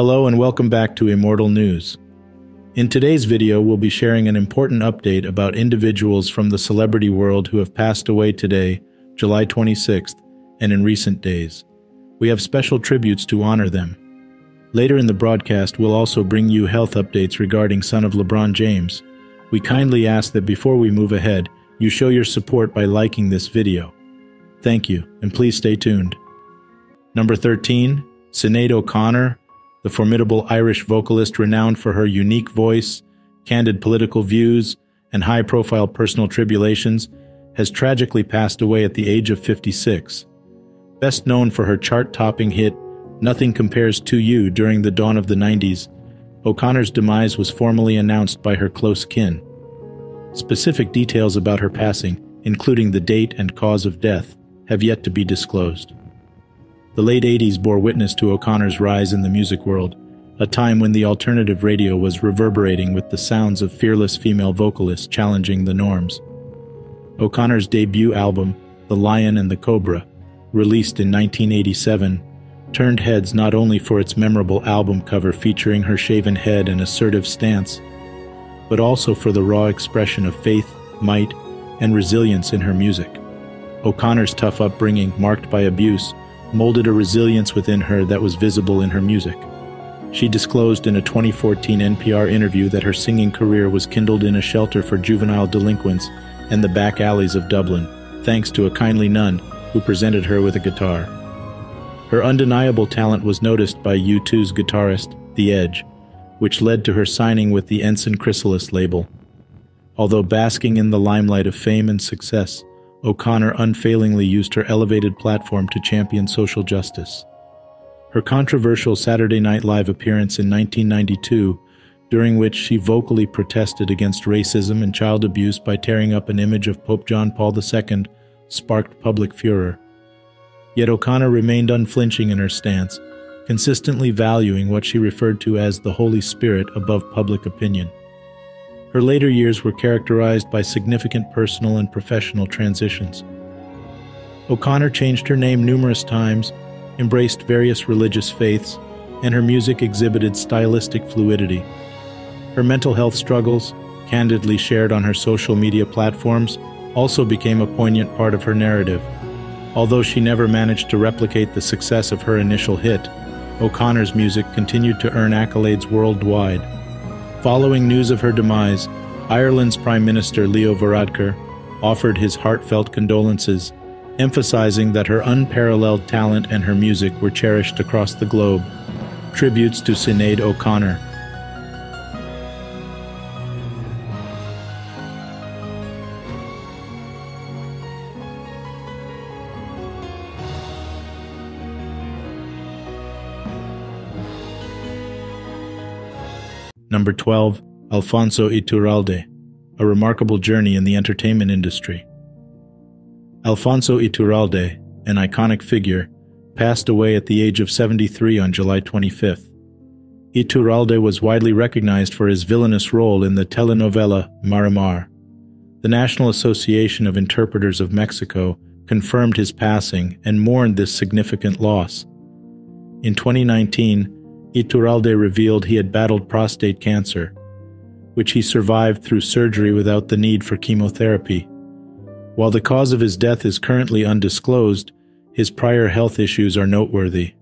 Hello and welcome back to Immortal News. In today's video, we'll be sharing an important update about individuals from the celebrity world who have passed away today, July 26th, and in recent days. We have special tributes to honor them. Later in the broadcast, we'll also bring you health updates regarding son of LeBron James. We kindly ask that before we move ahead, you show your support by liking this video. Thank you, and please stay tuned. Number 13, Sinead O'Connor, the formidable Irish vocalist renowned for her unique voice, candid political views, and high profile personal tribulations, has tragically passed away at the age of 56. Best known for her chart topping hit, Nothing Compares to You, during the dawn of the 90s, O'Connor's demise was formally announced by her close kin. Specific details about her passing, including the date and cause of death, have yet to be disclosed. The late 80s bore witness to O'Connor's rise in the music world, a time when the alternative radio was reverberating with the sounds of fearless female vocalists challenging the norms. O'Connor's debut album, The Lion and the Cobra, released in 1987, turned heads not only for its memorable album cover featuring her shaven head and assertive stance, but also for the raw expression of faith, might, and resilience in her music. O'Connor's tough upbringing, marked by abuse, molded a resilience within her that was visible in her music. She disclosed in a 2014 NPR interview that her singing career was kindled in a shelter for juvenile delinquents in the back alleys of Dublin, thanks to a kindly nun who presented her with a guitar. Her undeniable talent was noticed by U2's guitarist, The Edge, which led to her signing with the Ensign Chrysalis label. Although basking in the limelight of fame and success, O'Connor unfailingly used her elevated platform to champion social justice. Her controversial Saturday Night Live appearance in 1992, during which she vocally protested against racism and child abuse by tearing up an image of Pope John Paul II, sparked public furor. Yet O'Connor remained unflinching in her stance, consistently valuing what she referred to as the Holy Spirit above public opinion. Her later years were characterized by significant personal and professional transitions. O'Connor changed her name numerous times, embraced various religious faiths, and her music exhibited stylistic fluidity. Her mental health struggles, candidly shared on her social media platforms, also became a poignant part of her narrative. Although she never managed to replicate the success of her initial hit, O'Connor's music continued to earn accolades worldwide. Following news of her demise, Ireland's Prime Minister Leo Varadkar offered his heartfelt condolences, emphasizing that her unparalleled talent and her music were cherished across the globe. Tributes to Sinead O'Connor. Number 12, Alfonso Iturralde, A Remarkable Journey in the Entertainment Industry. Alfonso Iturralde, an iconic figure, passed away at the age of 73 on July 25th. Iturralde was widely recognized for his villainous role in the telenovela Marimar. The National Association of Interpreters of Mexico confirmed his passing and mourned this significant loss. In 2019, Iturralde revealed he had battled prostate cancer, which he survived through surgery without the need for chemotherapy. While the cause of his death is currently undisclosed, his prior health issues are noteworthy.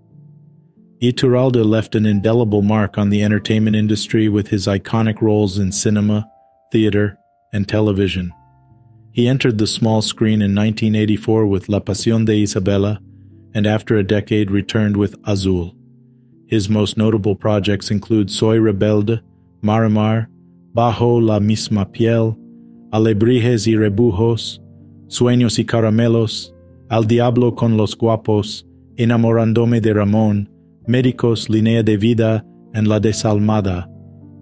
Iturralde left an indelible mark on the entertainment industry with his iconic roles in cinema, theater, and television. He entered the small screen in 1984 with La Pasión de Isabella, and after a decade returned with Azul. His most notable projects include Soy Rebelde, Marimar, Bajo la misma piel, Alebrijes y Rebujos, Sueños y Caramelos, Al Diablo con los Guapos, Enamorándome de Ramón, Médicos, Línea de Vida, and La Desalmada,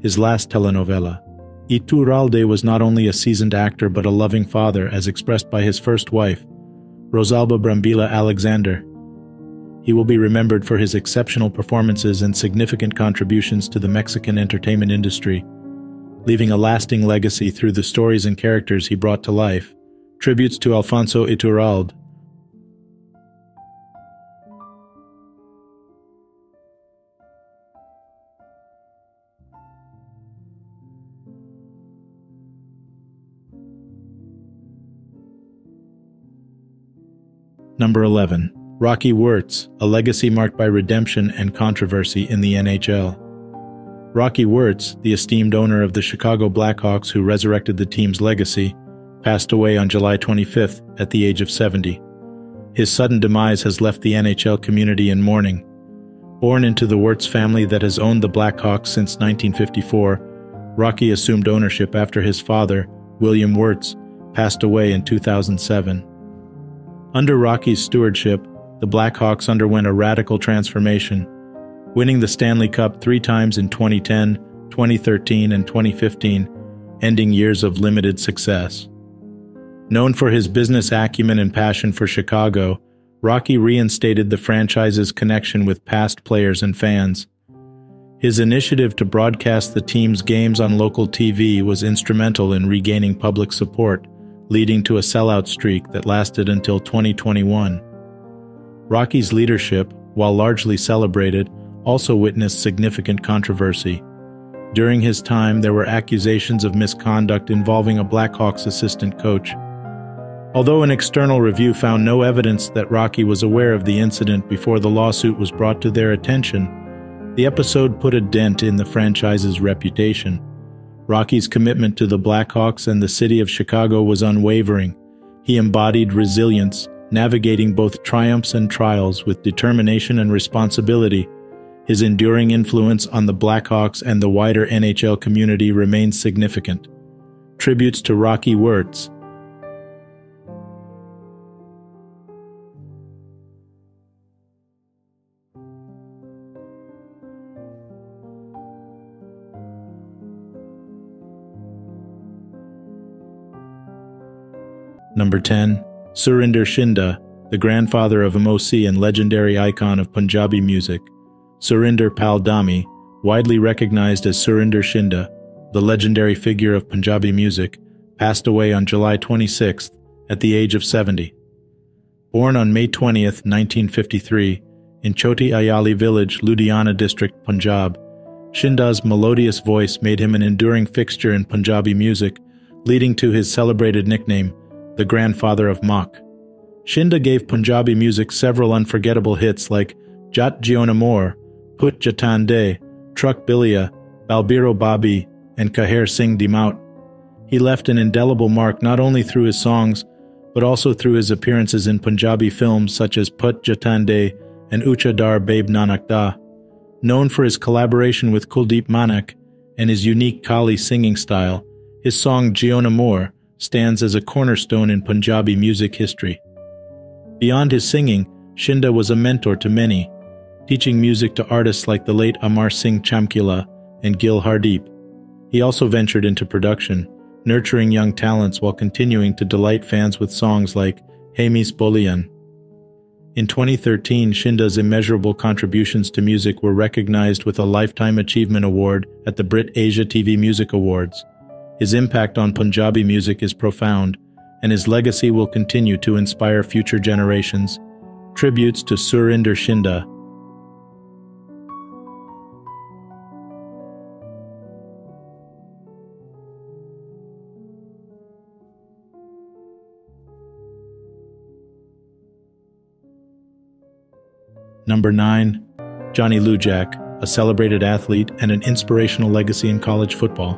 his last telenovela. Iturralde was not only a seasoned actor but a loving father, as expressed by his first wife, Rosalba Brambila Alexander. He will be remembered for his exceptional performances and significant contributions to the Mexican entertainment industry, leaving a lasting legacy through the stories and characters he brought to life. Tributes to Alfonso Iturralde, Number 11. Rocky Wirtz, a legacy marked by redemption and controversy in the NHL. Rocky Wirtz, the esteemed owner of the Chicago Blackhawks who resurrected the team's legacy, passed away on July 25th at the age of 70. His sudden demise has left the NHL community in mourning. Born into the Wirtz family that has owned the Blackhawks since 1954, Rocky assumed ownership after his father, William Wirtz, passed away in 2007. Under Rocky's stewardship, the Blackhawks underwent a radical transformation winning the Stanley Cup three times in 2010, 2013, and 2015, ending years of limited success. Known for his business acumen and passion for Chicago, Rocky reinstated the franchise's connection with past players and fans. His initiative to broadcast the team's games on local TV was instrumental in regaining public support, leading to a sellout streak that lasted until 2021. Rocky's leadership, while largely celebrated, also witnessed significant controversy. During his time, there were accusations of misconduct involving a Blackhawks assistant coach. Although an external review found no evidence that Rocky was aware of the incident before the lawsuit was brought to their attention, the episode put a dent in the franchise's reputation. Rocky's commitment to the Blackhawks and the city of Chicago was unwavering. He embodied resilience, navigating both triumphs and trials with determination and responsibility. His enduring influence on the Blackhawks and the wider NHL community remains significant. Tributes to Rocky Wirtz. Number 10. Surinder Shinda, the grandfather of Amosi and legendary icon of Punjabi music. Surinder Pal Dhami, widely recognized as Surinder Shinda, the legendary figure of Punjabi music, passed away on July 26 at the age of 70. Born on May 20, 1953, in Choti Ayali village, Ludhiana district, Punjab, Shinda's melodious voice made him an enduring fixture in Punjabi music, leading to his celebrated nickname, the grandfather of Mach. Shinda gave Punjabi music several unforgettable hits like Jat Jiona More, Put Jatande, Truck Bilia, Balbiro Babi, and Kaher Singh Dimaut. He left an indelible mark not only through his songs, but also through his appearances in Punjabi films such as Put Jatande and Ucha Dar Babe Nanak Da. Known for his collaboration with Kuldeep Manak and his unique Kali singing style, his song Jiona More stands as a cornerstone in Punjabi music history. Beyond his singing, Shinda was a mentor to many, teaching music to artists like the late Amar Singh Chamkila and Gill Hardeep. He also ventured into production, nurturing young talents while continuing to delight fans with songs like Hey Miss Bolian. In 2013, Shinda's immeasurable contributions to music were recognized with a Lifetime Achievement Award at the Brit Asia TV Music Awards. His impact on Punjabi music is profound, and his legacy will continue to inspire future generations. Tributes to Surinder Shinda, Number 9. Johnny Lujack, a celebrated athlete and an inspirational legacy in college football.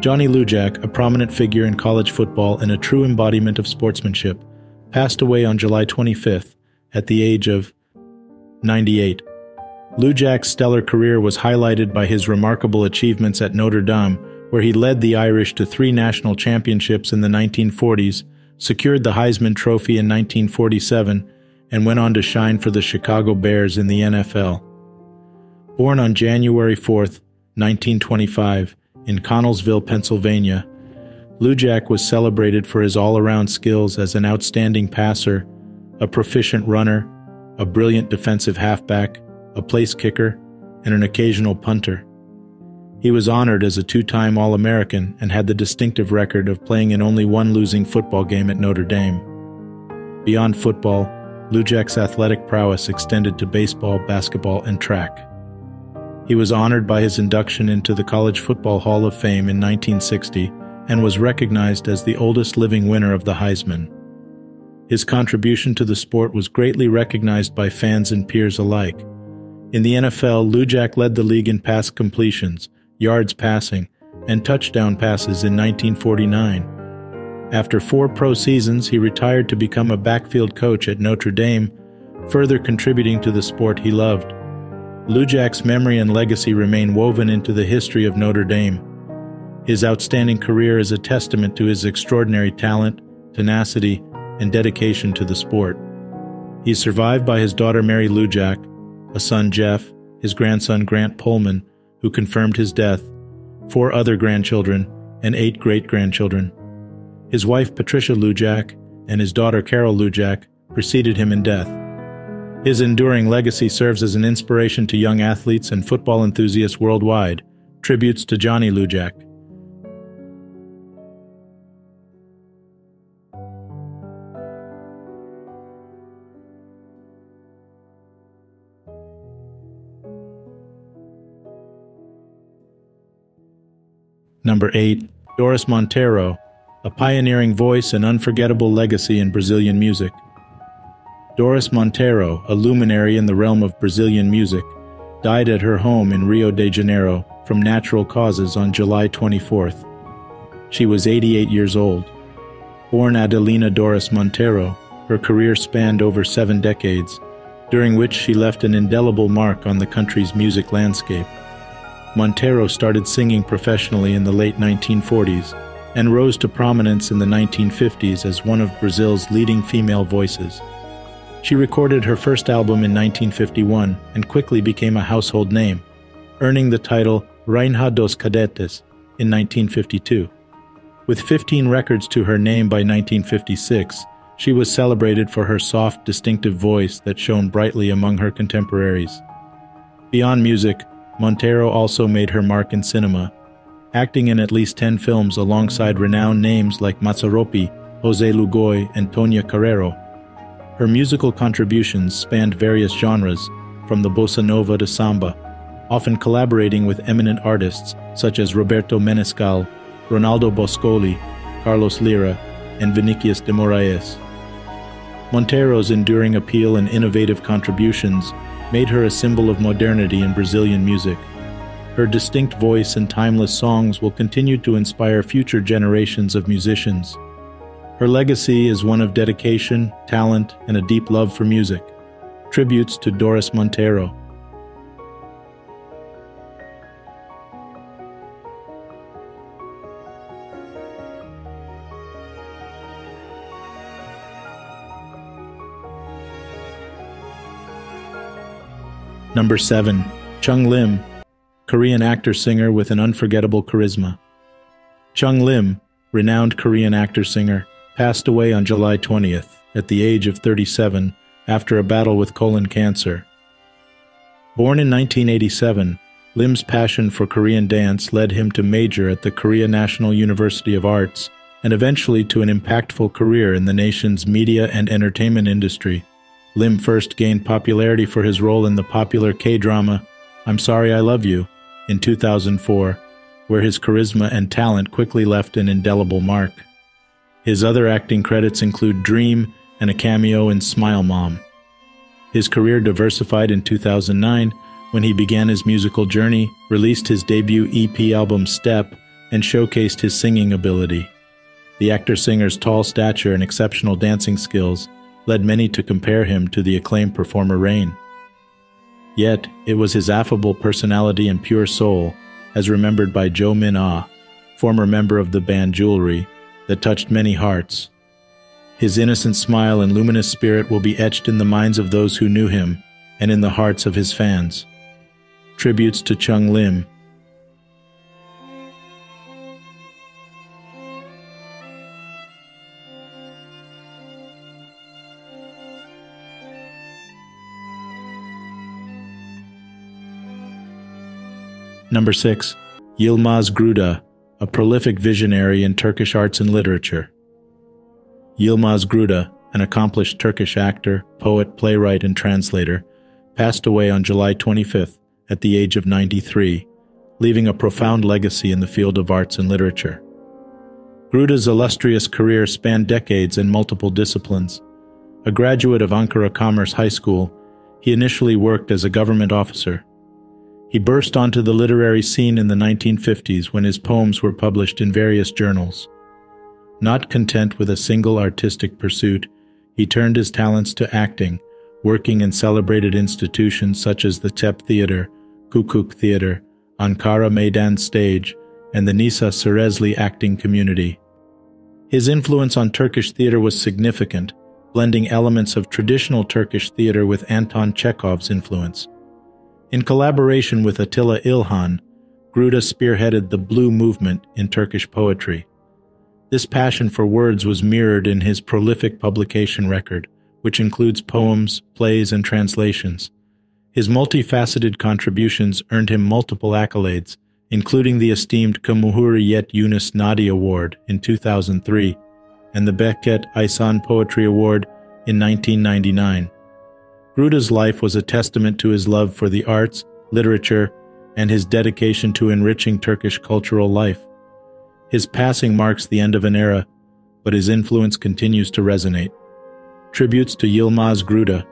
Johnny Lujack, a prominent figure in college football and a true embodiment of sportsmanship, passed away on July 25th at the age of 98. Lujack's stellar career was highlighted by his remarkable achievements at Notre Dame, where he led the Irish to three national championships in the 1940s, secured the Heisman Trophy in 1947, and went on to shine for the Chicago Bears in the NFL. Born on January 4, 1925, in Connellsville, Pennsylvania, Lujack was celebrated for his all around skills as an outstanding passer, a proficient runner, a brilliant defensive halfback, a place kicker, and an occasional punter. He was honored as a two time All American and had the distinctive record of playing in only one losing football game at Notre Dame. Beyond football, Lujack's athletic prowess extended to baseball, basketball, and track. He was honored by his induction into the College Football Hall of Fame in 1960 and was recognized as the oldest living winner of the Heisman. His contribution to the sport was greatly recognized by fans and peers alike. In the NFL, Lujack led the league in pass completions, yards passing, and touchdown passes in 1949. After four pro seasons, he retired to become a backfield coach at Notre Dame, further contributing to the sport he loved. Lujack's memory and legacy remain woven into the history of Notre Dame. His outstanding career is a testament to his extraordinary talent, tenacity, and dedication to the sport. He is survived by his daughter Mary Lujack, a son Jeff, his grandson Grant Pullman, who confirmed his death, four other grandchildren, and eight great grandchildren. His wife Patricia Lujack and his daughter Carol Lujack preceded him in death. His enduring legacy serves as an inspiration to young athletes and football enthusiasts worldwide. Tributes to Johnny Lujack. Number 8. Doris Monteiro, a pioneering voice and unforgettable legacy in Brazilian music. Doris Monteiro, a luminary in the realm of Brazilian music, died at her home in Rio de Janeiro from natural causes on July 24th. She was 88 years old. Born Adelina Doris Monteiro, her career spanned over seven decades, during which she left an indelible mark on the country's music landscape. Monteiro started singing professionally in the late 1940s and rose to prominence in the 1950s as one of Brazil's leading female voices. She recorded her first album in 1951 and quickly became a household name, earning the title Rainha dos Cadetes in 1952. With 15 records to her name by 1956, she was celebrated for her soft, distinctive voice that shone brightly among her contemporaries. Beyond music, Monteiro also made her mark in cinema, acting in at least 10 films alongside renowned names like Mazzaropi, Jose Lewgoy, and Tonia Carrero. Her musical contributions spanned various genres, from the bossa nova to samba, often collaborating with eminent artists such as Roberto Menescal, Ronaldo Boscoli, Carlos Lyra, and Vinicius de Moraes. Monteiro's enduring appeal and innovative contributions made her a symbol of modernity in Brazilian music. Her distinct voice and timeless songs will continue to inspire future generations of musicians. Her legacy is one of dedication, talent, and a deep love for music. Tributes to Doris Monteiro. Number 7. Chung Lim, Korean actor singer with an unforgettable charisma. Chung Lim, renowned Korean actor singer, passed away on July 20th at the age of 37 after a battle with colon cancer. Born in 1987, Lim's passion for Korean dance led him to major at the Korea National University of Arts and eventually to an impactful career in the nation's media and entertainment industry. Lim first gained popularity for his role in the popular K drama I'm Sorry I Love You in 2004, where his charisma and talent quickly left an indelible mark. His other acting credits include Dream and a cameo in Smile Mom. His career diversified in 2009 when he began his musical journey, released his debut EP album Step, and showcased his singing ability. The actor singer's tall stature and exceptional dancing skills led many to compare him to the acclaimed performer Rain. Yet, it was his affable personality and pure soul, as remembered by Jo Min Ah, former member of the band Jewelry, that touched many hearts. His innocent smile and luminous spirit will be etched in the minds of those who knew him and in the hearts of his fans. Tributes to Chung Lim. Number 6. Yilmaz Gruda, a prolific visionary in Turkish arts and literature. Yilmaz Gruda, an accomplished Turkish actor, poet, playwright, and translator, passed away on July 25th at the age of 93, leaving a profound legacy in the field of arts and literature. Gruda's illustrious career spanned decades in multiple disciplines, A graduate of Ankara Commerce High School, he initially worked as a government officer. He burst onto the literary scene in the 1950s when his poems were published in various journals. Not content with a single artistic pursuit, he turned his talents to acting, working in celebrated institutions such as the TEP Theatre, Kukuk Theatre, Ankara Meydan Stage, and the Nisa Serezli acting community. His influence on Turkish theater was significant, blending elements of traditional Turkish theater with Anton Chekhov's influence. In collaboration with Attila İlhan, Gruda spearheaded the Blue movement in Turkish poetry. This passion for words was mirrored in his prolific publication record, which includes poems, plays, and translations. His multifaceted contributions earned him multiple accolades, including the esteemed Cumhuriyet Yunus Nadi Award in 2003 and the Behçet Aysan Poetry Award in 1999. Gruda's life was a testament to his love for the arts, literature, and his dedication to enriching Turkish cultural life. His passing marks the end of an era, but his influence continues to resonate. Tributes to Yilmaz Gruda.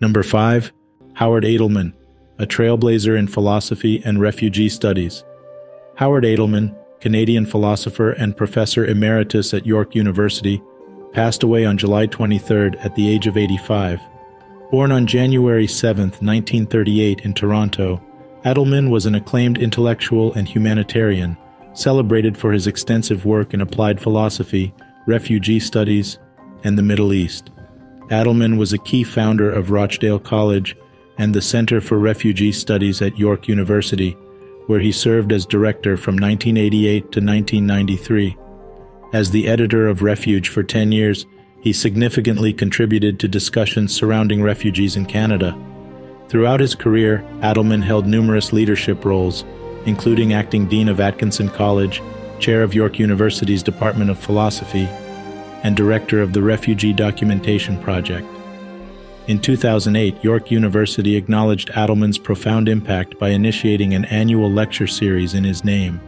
Number 5. Howard Adelman, a trailblazer in philosophy and refugee studies. Howard Adelman, Canadian philosopher and professor emeritus at York University, passed away on July 23 at the age of 85. Born on January 7, 1938, in Toronto, Adelman was an acclaimed intellectual and humanitarian, celebrated for his extensive work in applied philosophy, refugee studies, and the Middle East. Adelman was a key founder of Rochdale College and the Center for Refugee Studies at York University, where he served as director from 1988 to 1993. As the editor of Refuge for 10 years, he significantly contributed to discussions surrounding refugees in Canada. Throughout his career, Adelman held numerous leadership roles, including acting dean of Atkinson College, chair of York University's Department of Philosophy, and director of the Refugee Documentation Project. In 2008, York University acknowledged Adelman's profound impact by initiating an annual lecture series in his name.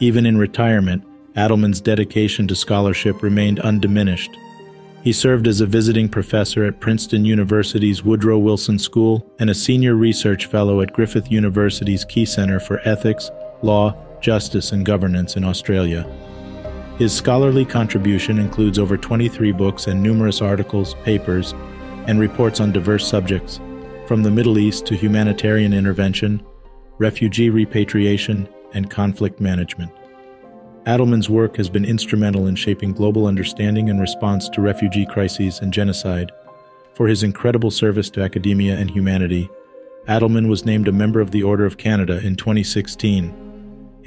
Even in retirement, Adelman's dedication to scholarship remained undiminished. He served as a visiting professor at Princeton University's Woodrow Wilson School and a senior research fellow at Griffith University's Key Center for Ethics, Law, Justice, and Governance in Australia. His scholarly contribution includes over 23 books and numerous articles, papers, and reports on diverse subjects, from the Middle East to humanitarian intervention, refugee repatriation, and conflict management. Adelman's work has been instrumental in shaping global understanding and response to refugee crises and genocide. For his incredible service to academia and humanity, Adelman was named a member of the Order of Canada in 2016.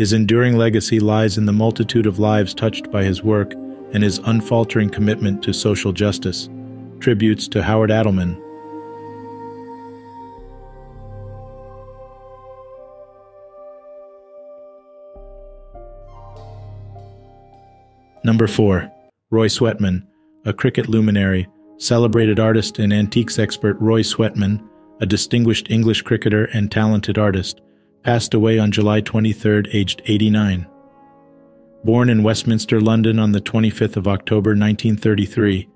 His enduring legacy lies in the multitude of lives touched by his work and his unfaltering commitment to social justice. Tributes to Howard Adelman. Number 4. Roy Swetman, a cricket luminary, celebrated artist and antiques expert Roy Swetman, a distinguished English cricketer and talented artist, passed away on July 23, aged 89. Born in Westminster, London on the 25th of October 1933,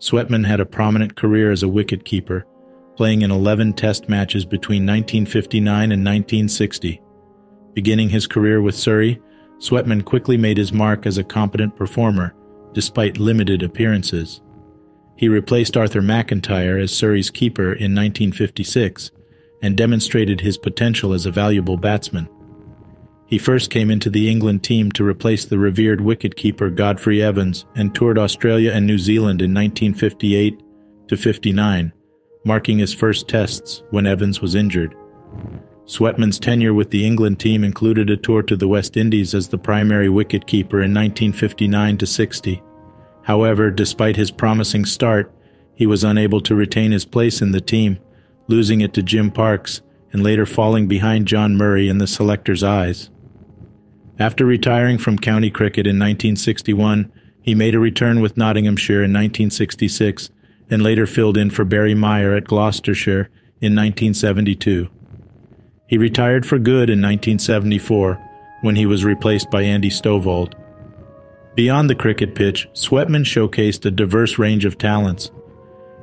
Swetman had a prominent career as a wicket-keeper, playing in 11 test matches between 1959 and 1960. Beginning his career with Surrey, Swetman quickly made his mark as a competent performer, despite limited appearances. He replaced Arthur McIntyre as Surrey's keeper in 1956 and demonstrated his potential as a valuable batsman. He first came into the England team to replace the revered wicket-keeper Godfrey Evans and toured Australia and New Zealand in 1958 to 59, marking his first tests when Evans was injured. Swetman's tenure with the England team included a tour to the West Indies as the primary wicket-keeper in 1959 to 60. However, despite his promising start, he was unable to retain his place in the team, losing it to Jim Parks and later falling behind John Murray in the selector's eyes. After retiring from county cricket in 1961, he made a return with Nottinghamshire in 1966 and later filled in for Barry Meyer at Gloucestershire in 1972. He retired for good in 1974 when he was replaced by Andy Stovold. Beyond the cricket pitch, Swetman showcased a diverse range of talents.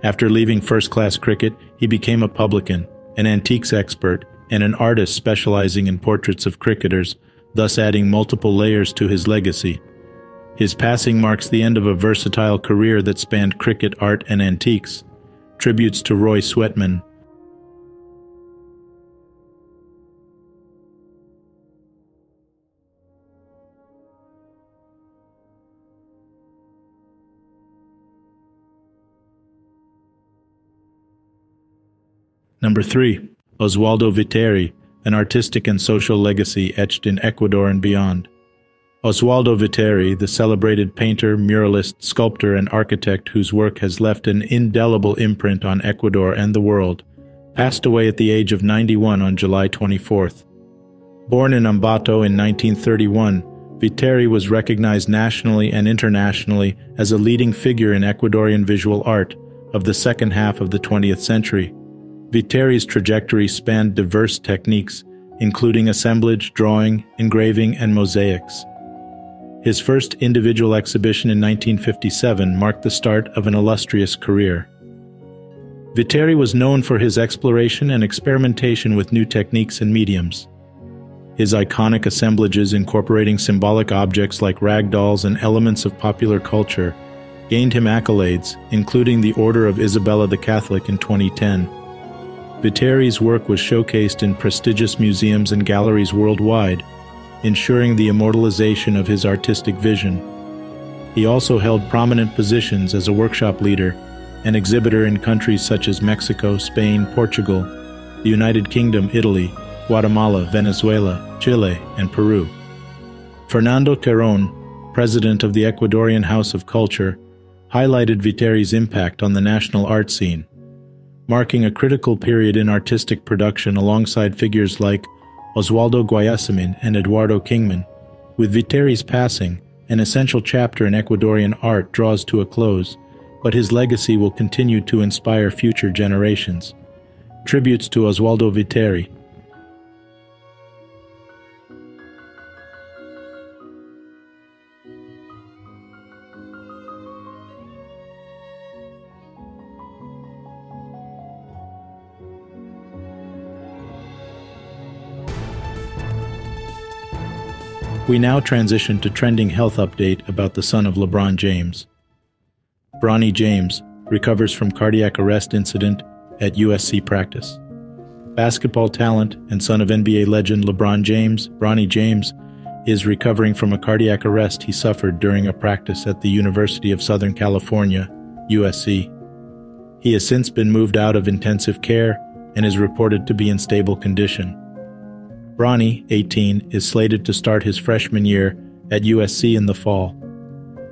After leaving first class cricket, he became a publican, an antiques expert, and an artist specializing in portraits of cricketers, thus adding multiple layers to his legacy. His passing marks the end of a versatile career that spanned cricket, art, and antiques. Tributes to Roy Swetman. Number 3. Oswaldo Viteri, an artistic and social legacy etched in Ecuador and beyond. Oswaldo Viteri, the celebrated painter, muralist, sculptor, and architect whose work has left an indelible imprint on Ecuador and the world, passed away at the age of 91 on July 24th. Born in Ambato in 1931, Viteri was recognized nationally and internationally as a leading figure in Ecuadorian visual art of the second half of the 20th century. Viteri's trajectory spanned diverse techniques, including assemblage, drawing, engraving, and mosaics. His first individual exhibition in 1957 marked the start of an illustrious career. Viteri was known for his exploration and experimentation with new techniques and mediums. His iconic assemblages incorporating symbolic objects like rag dolls and elements of popular culture gained him accolades, including the Order of Isabella the Catholic in 2010. Viteri's work was showcased in prestigious museums and galleries worldwide, ensuring the immortalization of his artistic vision. He also held prominent positions as a workshop leader and exhibitor in countries such as Mexico, Spain, Portugal, the United Kingdom, Italy, Guatemala, Venezuela, Chile, and Peru. Fernando Terron, president of the Ecuadorian House of Culture, highlighted Viteri's impact on the national art scene, marking a critical period in artistic production alongside figures like Oswaldo Guayasamín and Eduardo Kingman. With Viteri's passing, an essential chapter in Ecuadorian art draws to a close, but his legacy will continue to inspire future generations. Tributes to Oswaldo Viteri, We now transition to trending health update about the son of LeBron James. Bronny James recovers from cardiac arrest incident at USC practice. Basketball talent and son of NBA legend LeBron James, Bronny James, is recovering from a cardiac arrest he suffered during a practice at the University of Southern California, USC. He has since been moved out of intensive care and is reported to be in stable condition. Bronny, 18, is slated to start his freshman year at USC in the fall.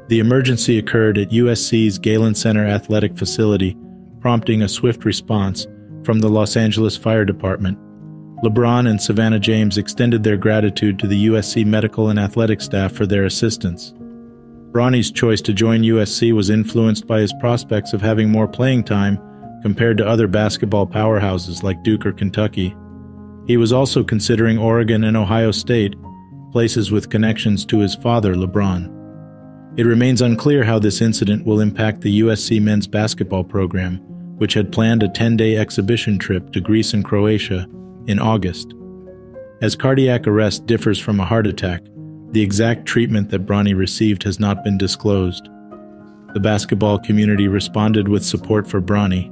The emergency occurred at USC's Galen Center athletic facility, prompting a swift response from the Los Angeles Fire Department. LeBron and Savannah James extended their gratitude to the USC medical and athletic staff for their assistance. Bronny's choice to join USC was influenced by his prospects of having more playing time compared to other basketball powerhouses like Duke or Kentucky. He was also considering Oregon and Ohio State, places with connections to his father, LeBron. It remains unclear how this incident will impact the USC men's basketball program, which had planned a 10 day exhibition trip to Greece and Croatia in August. As cardiac arrest differs from a heart attack, the exact treatment that Bronny received has not been disclosed. The basketball community responded with support for Bronny.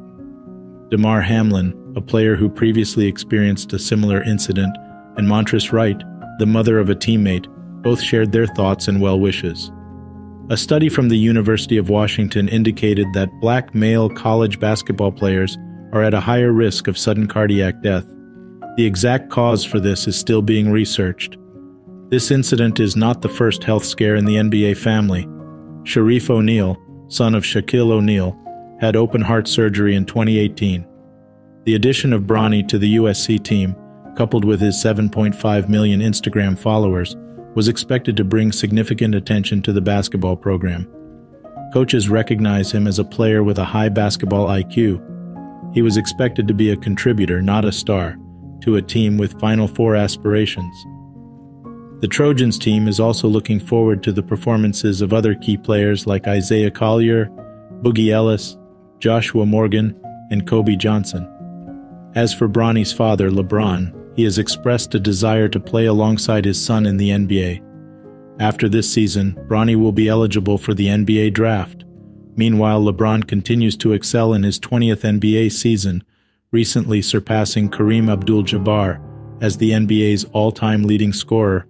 Damar Hamlin, a player who previously experienced a similar incident, and Montrezl Wright, the mother of a teammate, both shared their thoughts and well wishes. A study from the University of Washington indicated that black male college basketball players are at a higher risk of sudden cardiac death. The exact cause for this is still being researched. This incident is not the first health scare in the NBA family. Shareef O'Neal, son of Shaquille O'Neal, had open heart surgery in 2018. The addition of Bronny to the USC team, coupled with his 7.5 million Instagram followers, was expected to bring significant attention to the basketball program. Coaches recognize him as a player with a high basketball IQ. He was expected to be a contributor, not a star, to a team with Final Four aspirations. The Trojans team is also looking forward to the performances of other key players like Isaiah Collier, Boogie Ellis, Joshua Morgan, and Kobe Johnson. As for Bronny's father, LeBron, he has expressed a desire to play alongside his son in the NBA. After this season, Bronny will be eligible for the NBA draft. Meanwhile, LeBron continues to excel in his 20th NBA season, recently surpassing Kareem Abdul Jabbar as the NBA's all time leading scorer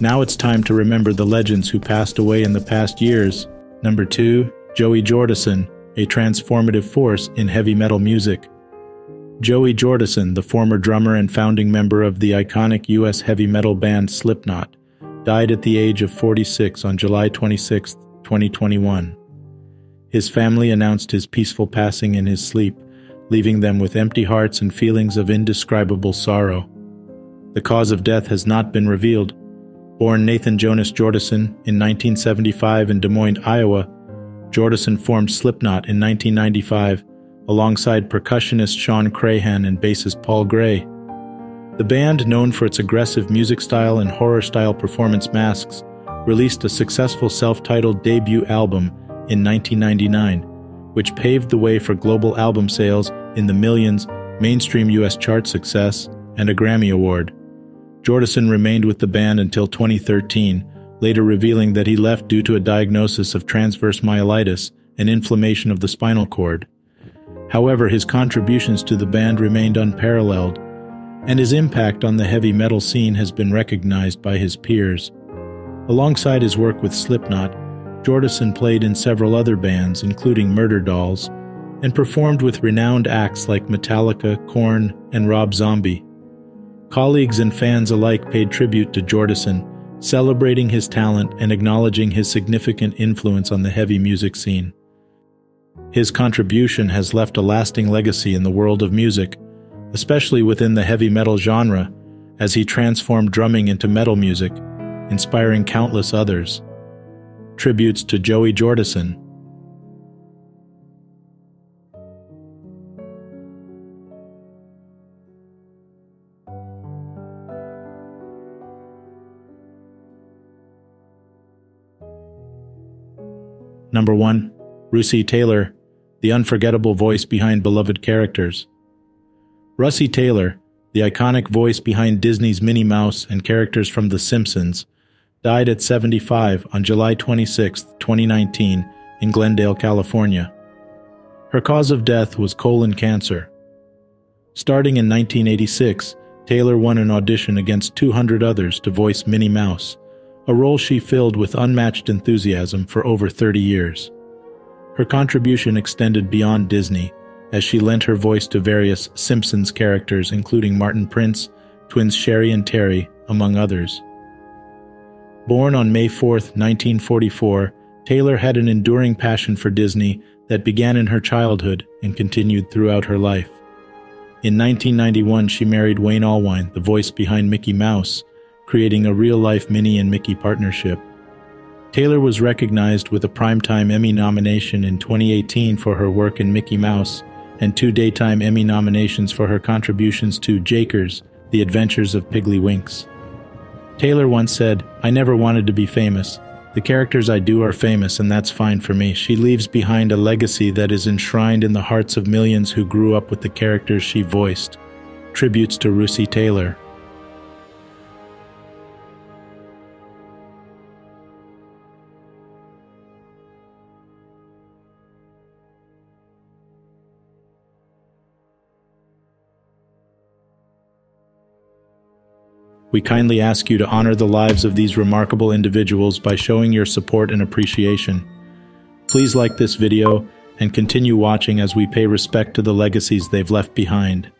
now it's time to remember the legends who passed away in the past years. Number 2, Joey Jordison, a transformative force in heavy metal music. Joey Jordison, the former drummer and founding member of the iconic U.S. heavy metal band Slipknot, died at the age of 46 on July 26, 2021. His family announced his peaceful passing in his sleep, leaving them with empty hearts and feelings of indescribable sorrow. The cause of death has not been revealed, Born Nathan Jonas Jordison in 1975 in Des Moines, Iowa, Jordison formed Slipknot in 1995 alongside percussionist Shawn Crahan and bassist Paul Gray. The band, known for its aggressive music style and horror style performance masks, released a successful self titled debut album in 1999, which paved the way for global album sales in the millions, mainstream US chart success, and a Grammy Award. Jordison remained with the band until 2013, later revealing that he left due to a diagnosis of transverse myelitis, an inflammation of the spinal cord. However, his contributions to the band remained unparalleled, and his impact on the heavy metal scene has been recognized by his peers. Alongside his work with Slipknot, Jordison played in several other bands, including Murderdolls, and performed with renowned acts like Metallica, Korn, and Rob Zombie. Colleagues and fans alike paid tribute to Jordison, celebrating his talent and acknowledging his significant influence on the heavy music scene. His contribution has left a lasting legacy in the world of music, especially within the heavy metal genre, as he transformed drumming into metal music, inspiring countless others. Tributes to Joey Jordison, Number 1. Russi Taylor, the unforgettable voice behind beloved characters. Russi Taylor, the iconic voice behind Disney's Minnie Mouse and characters from The Simpsons, died at 75 on July 26, 2019, in Glendale, California. Her cause of death was colon cancer. Starting in 1986, Taylor won an audition against 200 others to voice Minnie Mouse a role she filled with unmatched enthusiasm for over 30 years. Her contribution extended beyond Disney, as she lent her voice to various Simpsons characters, including Martin Prince, twins Sherry and Terry, among others. Born on May 4, 1944, Taylor had an enduring passion for Disney that began in her childhood and continued throughout her life. In 1991, she married Wayne Allwine, the voice behind Mickey Mouse, creating a real life Minnie and Mickey partnership. Taylor was recognized with a Primetime Emmy nomination in 2018 for her work in Mickey Mouse and two Daytime Emmy nominations for her contributions to Jakers, The Adventures of Piggly Winks. Taylor once said, I never wanted to be famous. The characters I do are famous, and that's fine for me. She leaves behind a legacy that is enshrined in the hearts of millions who grew up with the characters she voiced. Tributes to Russi Taylor, We kindly ask you to honor the lives of these remarkable individuals by showing your support and appreciation. Please like this video and continue watching as we pay respect to the legacies they've left behind.